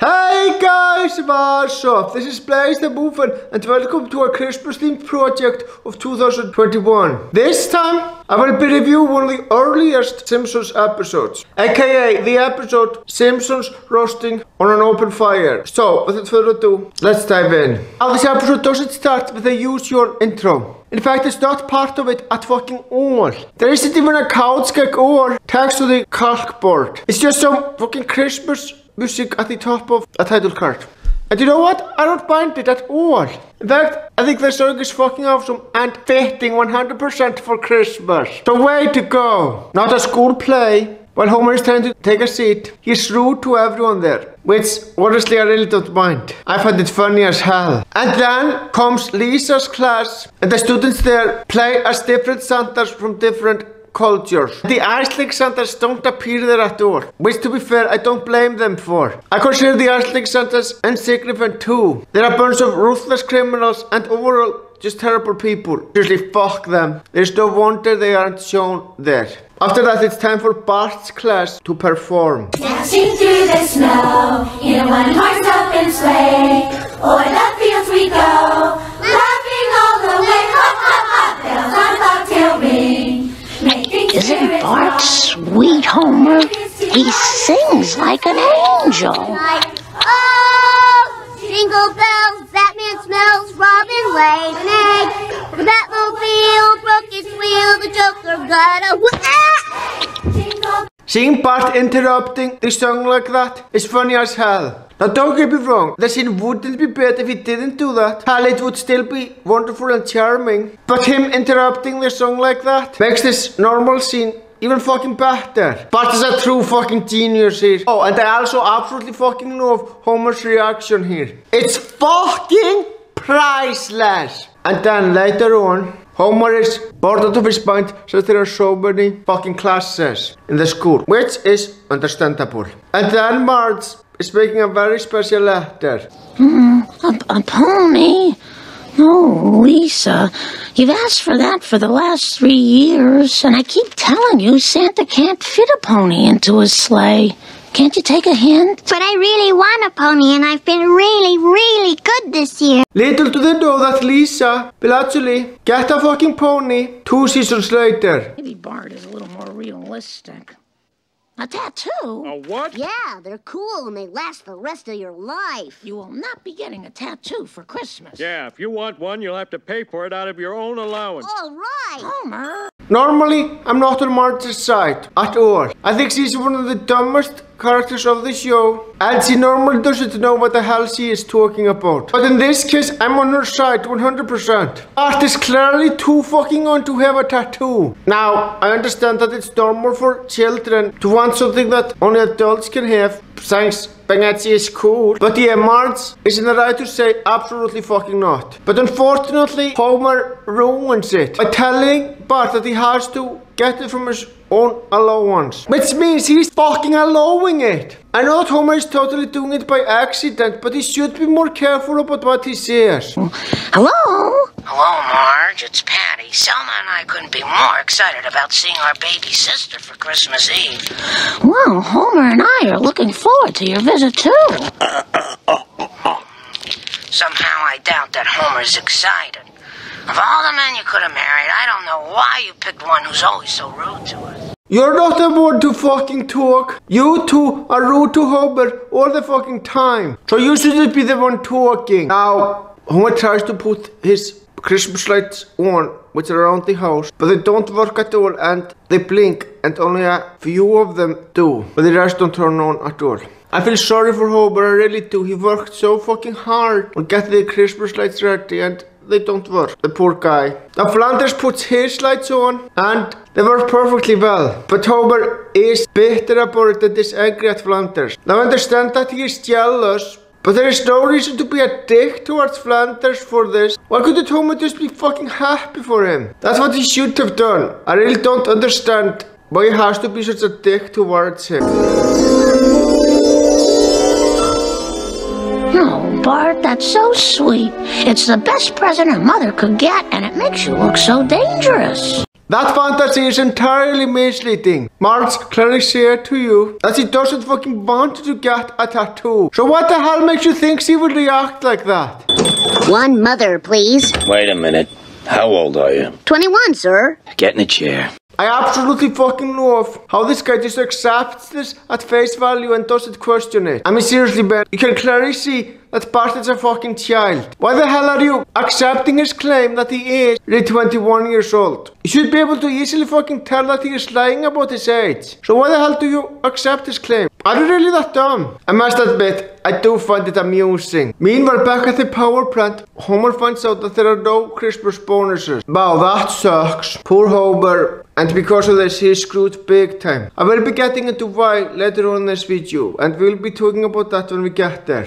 Hey guys, up? This is Blaze the Movin and welcome to our Christmas themed project of 2021. This time, I will be reviewing one of the earliest Simpsons episodes, aka the episode Simpsons Roasting on an Open Fire. So, without further ado, let's dive in. Now this episode doesn't start with a usual intro. In fact, it's not part of it at fucking all. There isn't even a gag or text to the chalkboard. It's just some fucking Christmas music at the top of a title card. And you know what? I don't mind it at all. In fact, I think the song is fucking awesome and fitting 100% for Christmas. So way to go. Not a school play. While Homer is trying to take a seat, he's rude to everyone there. Which, honestly, I really don't mind. I find it funny as hell. And then comes Lisa's class, and the students there play as different Santas from different cultures. The Icelandic Santas don't appear there at all, which to be fair, I don't blame them for. I consider the Icelandic Santas insignificant too. They're a bunch of ruthless criminals and overall just terrible people. Seriously, fuck them. There's no wonder they aren't shown there. After that, it's time for Bart's class to perform. Dashing through the snow in a one-horse open sleigh. Oh, O'er the fields we go, laughing all the way. Ha ha ha! Bells on bobtail ring. Making Isn't Bart sweet, Homer? He sings like an angel. Like, oh, jingle bells, Batman smells, Robin laid an egg. The Batmobile broke its wheel, the Joker got a ah! Seeing Bart interrupting the song like that is funny as hell. Now don't get me wrong, the scene wouldn't be better if he didn't do that. Hell, it would still be wonderful and charming. But him interrupting the song like that makes this normal scene even fucking better. Bart is a true fucking genius here. Oh, and I also absolutely fucking love Homer's reaction here. It's fucking priceless. And then later on, Homer is bored out of his mind since there are so many fucking classes in the school, which is understandable. And then Marge is making a very special letter. Hmm, a, a pony? Oh, Lisa, you've asked for that for the last three years, and I keep telling you Santa can't fit a pony into his sleigh. Can't you take a hint? But I really want a pony, and I've been really, really good this year. Little do they know that Lisa will actually get a fucking pony two seasons later. Maybe Bart is a little more realistic. A tattoo? A what? Yeah, they're cool and they last the rest of your life. You will not be getting a tattoo for Christmas. Yeah, if you want one, you'll have to pay for it out of your own allowance. All right. Oh, Homer! Normally, I'm not on Marge's side at all. I think she's one of the dumbest characters of the show, and she normally doesn't know what the hell she is talking about. But in this case, I'm on her side 100%. Bart is clearly too fucking on to have a tattoo. Now, I understand that it's normal for children to want something that only adults can have. Thanks, Bengachi is cool. But yeah, Marge is in the right to say absolutely fucking not. But unfortunately, Homer ruins it by telling Bart that he has to get it from his own allowance. Which means he's fucking allowing it. I know that Homer is totally doing it by accident, but he should be more careful about what he says. Hello? Hello, Marge. It's Patty. Selma and I couldn't be more excited about seeing our baby sister for Christmas Eve. Well, Homer and I are looking forward to your visit too. Somehow I doubt that Homer's excited. Of all the men you could have married, I don't know why you picked one who's always so rude to us. You're not the one to fucking talk. You two are rude to Homer all the fucking time. So you shouldn't be the one talking. Now, Homer tries to put his Christmas lights on, which are around the house, but they don't work at all and they blink and only a few of them do. But the rest don't turn on at all. I feel sorry for Homer, I really do. He worked so fucking hard on getting the Christmas lights ready and they don't work. The poor guy. Now Flanders puts his lights on and they work perfectly well. But Homer is bitter about it and is angry at Flanders. Now I understand that he is jealous, but there is no reason to be a dick towards Flanders for this. Why couldn't Homer just be fucking happy for him? That's what he should have done. I really don't understand why he has to be such a dick towards him. No, Bart, that's so sweet. It's the best present a mother could get, and it makes you look so dangerous. That fantasy is entirely misleading. Marge clearly said to you that she doesn't fucking want to get a tattoo. So what the hell makes you think she would react like that? One mother, please. Wait a minute. How old are you? 21, sir. Get in a chair. I absolutely fucking love how this guy just accepts this at face value and doesn't question it. I mean seriously man, you can clearly see that Bart is a fucking child. Why the hell are you accepting his claim that he is really 21 years old? You should be able to easily fucking tell that he is lying about his age. So why the hell do you accept his claim? Are you really that dumb? I must admit, I do find it amusing. Meanwhile, back at the power plant, Homer finds out that there are no Christmas bonuses. Wow, that sucks. Poor Homer. And because of this, he is screwed big time. I will be getting into why later on in this video, and we'll be talking about that when we get there.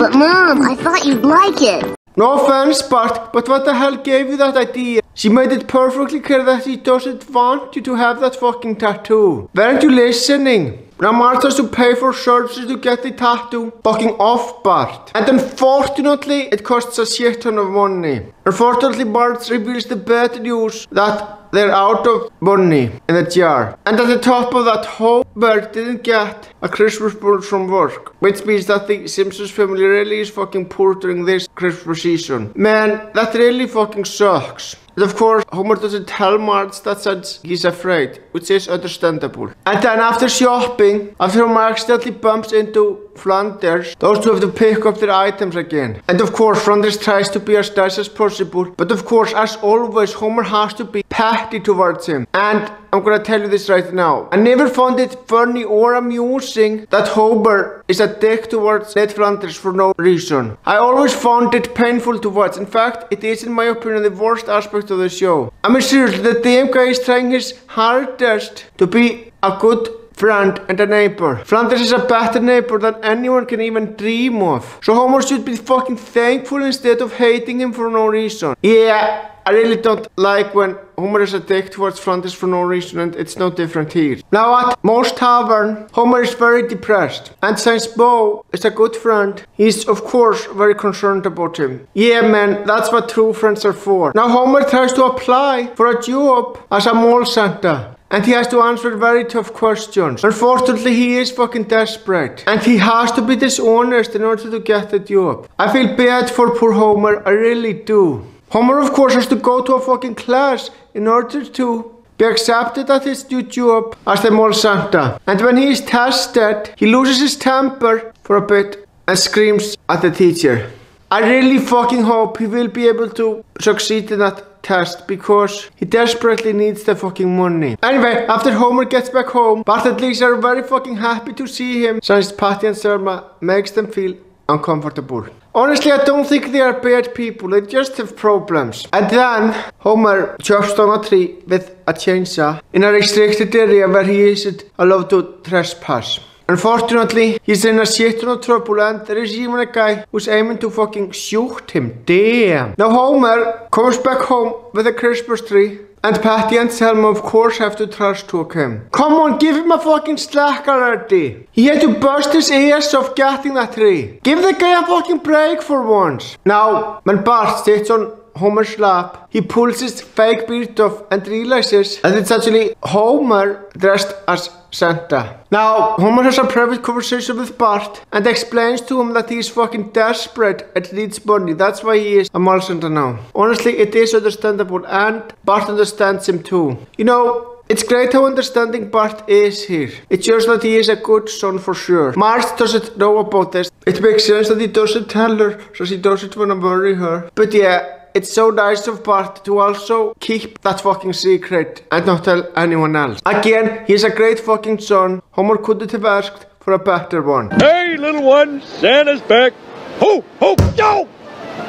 But Mom, I thought you'd like it. No offense, Bart, but what the hell gave you that idea? She made it perfectly clear that she doesn't want you to have that fucking tattoo. Weren't you listening? Now Martha has to pay for services to get the tattoo. Fucking off, Bart. And unfortunately, it costs a shit ton of money. Unfortunately, Bart reveals the bad news that they're out of money in the jar. And at the top of that, Homer didn't get a Christmas bonus from work. Which means that the Simpsons family really is fucking poor during this Christmas season. Man, that really fucking sucks. And of course, Homer doesn't tell Marge that since he's afraid, which is understandable. And then after shopping, after Homer accidentally bumps into Flanders, those two have to pick up their items again. And of course, Flanders tries to be as nice as possible, but of course, as always, Homer has to be petty towards him. And I'm gonna tell you this right now. I never found it funny or amusing that Homer is a dick towards Ned Flanders for no reason. I always found it painful to watch. In fact, it is in my opinion the worst aspect of the show. I mean seriously, the damn guy is trying his hardest to be a good friend and a neighbor. Flanders is a better neighbor than anyone can even dream of. So Homer should be fucking thankful instead of hating him for no reason. Yeah, I really don't like when Homer is a dick towards Flanders for no reason and it's no different here. Now at Moe's Tavern, Homer is very depressed. And since Bo is a good friend, he's of course very concerned about him. Yeah man, that's what true friends are for. Now Homer tries to apply for a job as a mall Santa. And he has to answer very tough questions. Unfortunately, he is fucking desperate. And he has to be dishonest in order to get the job. I feel bad for poor Homer, I really do. Homer, of course, has to go to a fucking class in order to be accepted at his new job as the mall Santa. And when he is tested, he loses his temper for a bit and screams at the teacher. I really fucking hope he will be able to succeed in that test because he desperately needs the fucking money. Anyway, after Homer gets back home, Bart and Lisa are very fucking happy to see him since Patty and Selma makes them feel uncomfortable. Honestly, I don't think they are bad people, they just have problems. And then Homer chops down a tree with a chainsaw in a restricted area where he isn't allowed to trespass. Unfortunately, he's in a shit ton of trouble and there is even a guy who's aiming to fucking shoot him. Damn. Now Homer comes back home with a Christmas tree and Patty and Selma of course have to trash talk him. Come on, give him a fucking slack already. He had to bust his ears off getting that tree. Give the guy a fucking break for once. Now, when Bart sits on Homer's lap, he pulls his fake beard off and realizes that it's actually Homer dressed as Santa. Now, Homer has a private conversation with Bart and explains to him that he is fucking desperate and needs money. That's why he is a mall Santa now. Honestly, it is understandable and Bart understands him too. You know, it's great how understanding Bart is here. It shows that he is a good son for sure. Marge doesn't know about this. It makes sense that he doesn't tell her, so she doesn't wanna worry her. But yeah, it's so nice of Bart to also keep that fucking secret and not tell anyone else. Again, he's a great fucking son. Homer couldn't have asked for a better one. Hey, little one, Santa's back. Ho, ho, no!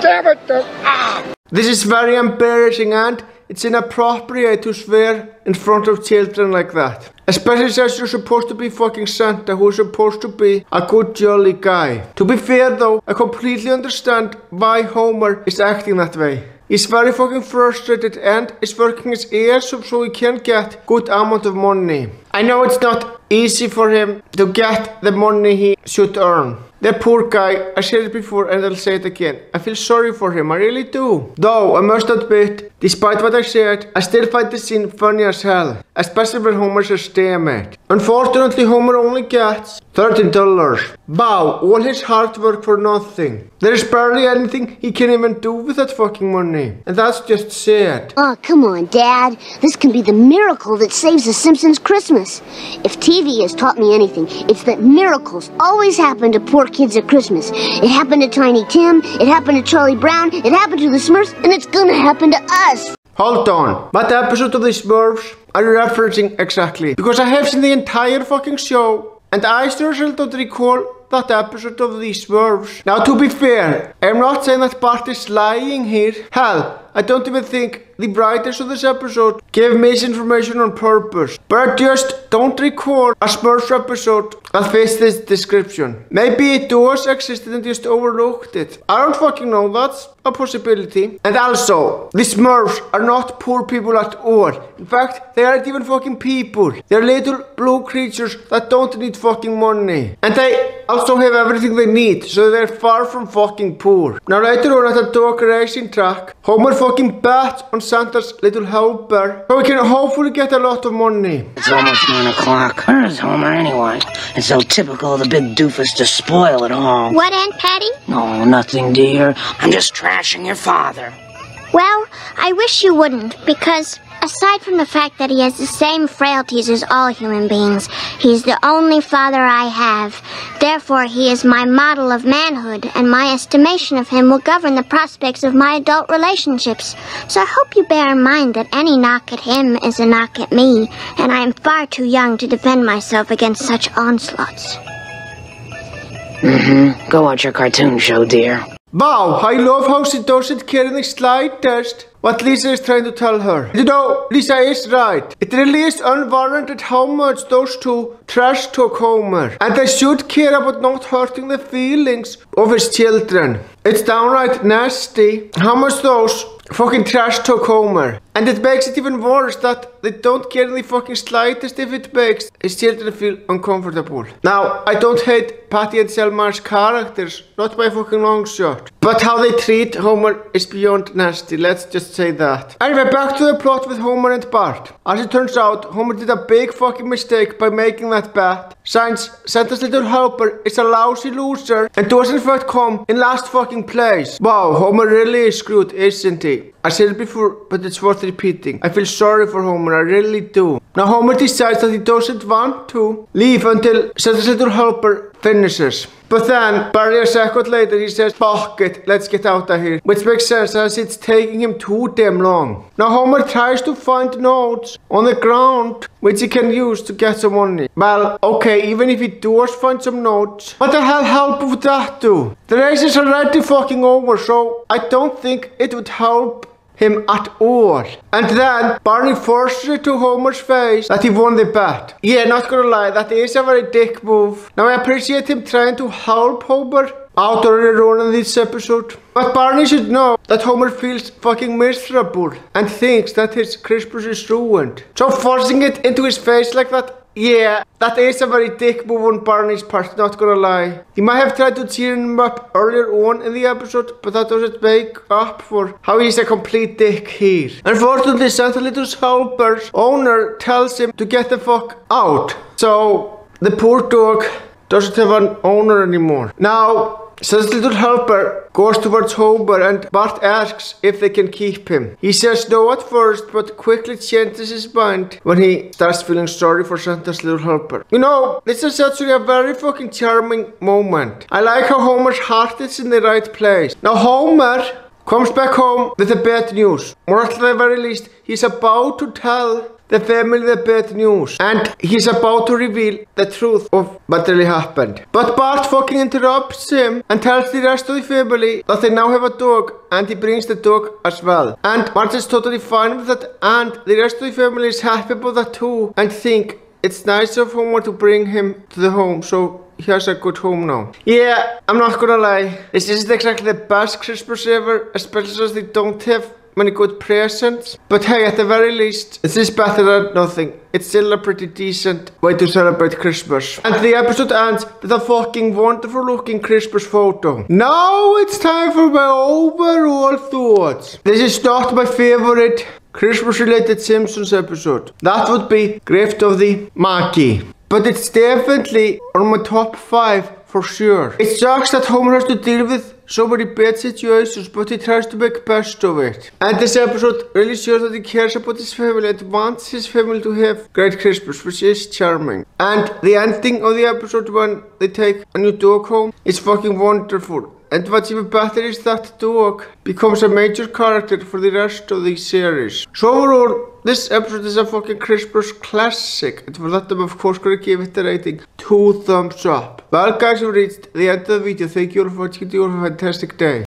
Damn it! Ah! This is very embarrassing and it's inappropriate to swear in front of children like that. Especially since you're supposed to be fucking Santa who's supposed to be a good jolly guy. To be fair though, I completely understand why Homer is acting that way. He's very fucking frustrated and is working his ears off so he can get good amount of money. I know it's not easy for him to get the money he should earn. That poor guy, I said it before and I'll say it again. I feel sorry for him, I really do. Though, I must admit, despite what I said, I still find the scene funny as hell. Especially when Homer's a stalemate. Unfortunately, Homer only gets $13. Wow, all his hard work for nothing. There is barely anything he can even do with that fucking money. And that's just sad. Oh, come on, Dad. This can be the miracle that saves the Simpsons Christmas. If TV has taught me anything, it's that miracles always happen to poor kids at Christmas. It happened to Tiny Tim, it happened to Charlie Brown, it happened to the Smurfs, and it's gonna happen to us. Hold on. What episode of the Smurfs are you referencing exactly? Because I have seen the entire fucking show and I still don't recall that episode of the Smurfs. Now to be fair, I'm not saying that Bart is lying here. Hell, I don't even think the writers of this episode gave misinformation on purpose. But just don't recall a Smurfs episode that fits this description. Maybe it does exist and just overlooked it. I don't fucking know, that's a possibility. And also, the Smurfs are not poor people at all. In fact, they aren't even fucking people. They're little blue creatures that don't need fucking money. And they also have everything they need, so they're far from fucking poor. Now later on at the dog racing track, Homer fucking bets on Santa's little helper, so we can hopefully get a lot of money. It's almost nine o'clock. Where's Homer anyway? It's so typical of the big doofus to spoil it all. What, Aunt Patty? No, nothing, dear. I'm just trashing your father. Well, I wish you wouldn't, because aside from the fact that he has the same frailties as all human beings, he's the only father I have. Therefore, he is my model of manhood, and my estimation of him will govern the prospects of my adult relationships. So I hope you bear in mind that any knock at him is a knock at me, and I am far too young to defend myself against such onslaughts. Mm-hmm. Go watch your cartoon show, dear. Wow, I love how she doesn't care in the slightest what Lisa is trying to tell her. You know, Lisa is right. It really is unwarranted how much those two trash talk Homer. And they should care about not hurting the feelings of his children. It's downright nasty how much those fucking trash talk Homer. And it makes it even worse that they don't care in the fucking slightest if it makes his children feel uncomfortable. Now, I don't hate Patty and Selma's characters, not by fucking long shot. But how they treat Homer is beyond nasty, let's just say that. Anyway, back to the plot with Homer and Bart. As it turns out, Homer did a big fucking mistake by making that bet. Since Santa's little helper is a lousy loser and doesn't fact come in last fucking place. Wow, Homer really is screwed, isn't he? I said it before, but it's worth repeating. I feel sorry for Homer, I really do. Now Homer decides that he doesn't want to leave until Santa's little helper finishes. But then, barely a second later, he says, Fuck it, let's get out of here. Which makes sense as it's taking him too damn long. Now Homer tries to find notes on the ground which he can use to get some money. Well, okay, even if he does find some notes, what the hell help would that do? The race is already fucking over, so I don't think it would help him at all. And then Barney forces it to Homer's face that he won the bet. Yeah, not gonna lie, that is a very dick move. Now I appreciate him trying to help Homer out earlier on in this episode. But Barney should know that Homer feels fucking miserable and thinks that his Christmas is ruined. So forcing it into his face like that yeah, that is a very dick move on Barney's part, not gonna lie. He might have tried to cheer him up earlier on in the episode, but that doesn't make up for how he's a complete dick here. Unfortunately, Santa Little's helper's owner tells him to get the fuck out. So, the poor dog doesn't have an owner anymore. Now, Santa's little helper goes towards Homer and Bart asks if they can keep him. He says no at first but quickly changes his mind when he starts feeling sorry for Santa's little helper. You know, this is actually a very fucking charming moment. I like how Homer's heart is in the right place. Now Homer comes back home with the bad news. Or at the very least, he's about to tell the family the bad news and he's about to reveal the truth of what really happened. But Bart fucking interrupts him and tells the rest of the family that they now have a dog and he brings the dog as well. And Bart is totally fine with that and the rest of the family is happy about that too and think it's nice of Homer to bring him to the home so he has a good home now. Yeah, I'm not gonna lie. This isn't exactly the best Christmas ever, especially as they don't have many good presents. But hey, at the very least, this is better than nothing. It's still a pretty decent way to celebrate Christmas. And the episode ends with a fucking wonderful looking Christmas photo. Now it's time for my overall thoughts. This is not my favorite Christmas related Simpsons episode. That would be Gift of the Monkey. But it's definitely on my top 5 for sure. It sucks that Homer has to deal with so many bad situations, but he tries to make best of it. And this episode really shows that he cares about his family and wants his family to have great Christmas, which is charming. And the ending of the episode when they take a new dog home is fucking wonderful. And what's even better is that dog becomes a major character for the rest of the series. So overall, this episode is a fucking Christmas classic. And for that I'm of course gonna give it a rating 2 thumbs up. Well guys, we've reached the end of the video. Thank you all for watching. You all have a fantastic day.